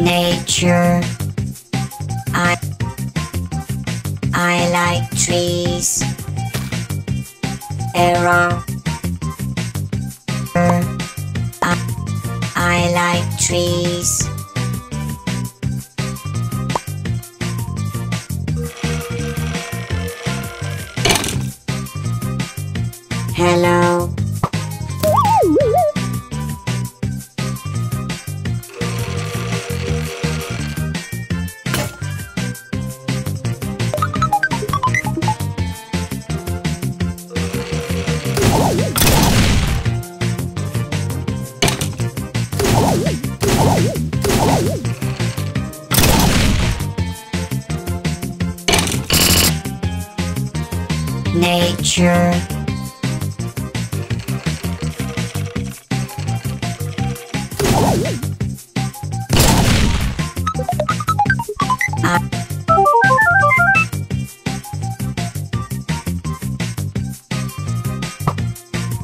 nature. I I like trees. Error. I, I like trees. Hello. Nature.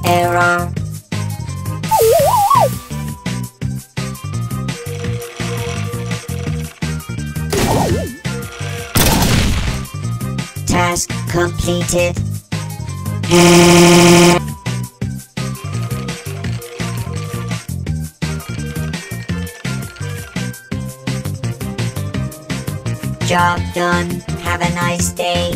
Error. Task completed. Job done. Have a nice day.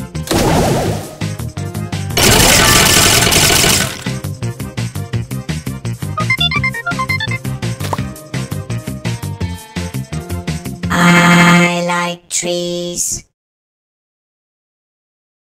I like trees.